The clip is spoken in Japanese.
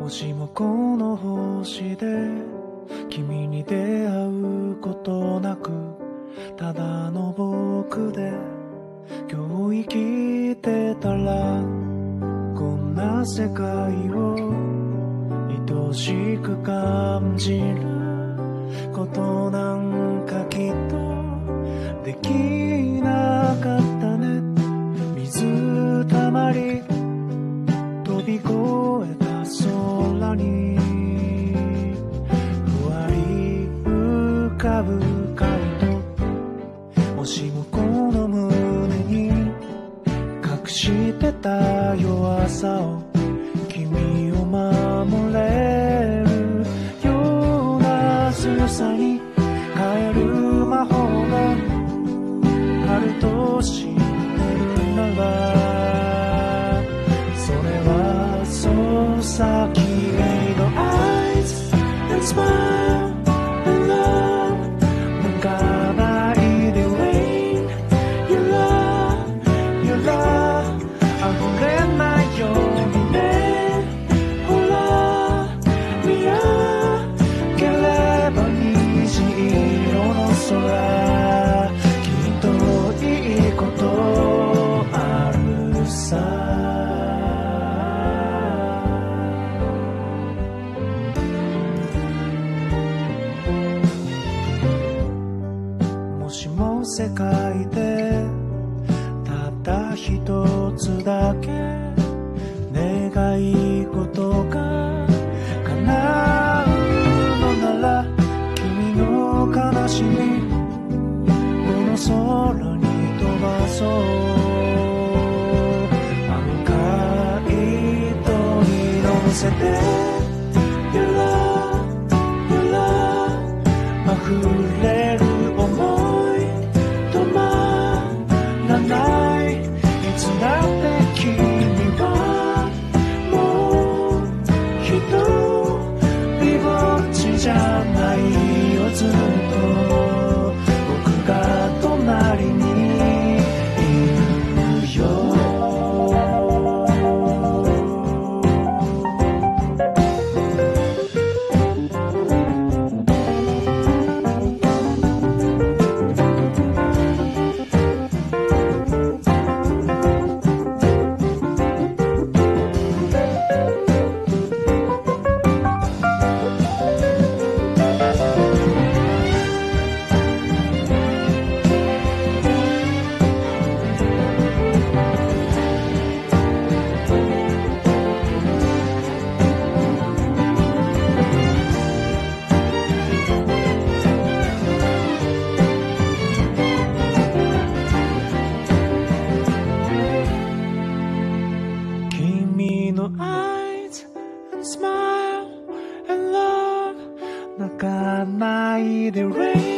もしもこの星で君に出会うことなくただの僕で今日生きてたらこんな世界を愛しく感じることなんかきっとできなかったね。水たまり朝に変える魔法があると知ってるならそれはそうさ君の eyes and smile きっといいことあるさ。もしも世界でたった一つだけ願い事が叶うのなら君の悲しみせて。Your love, your love 溢れる想い。止まらない。いつだって eyes and smile and love 泣かないで rain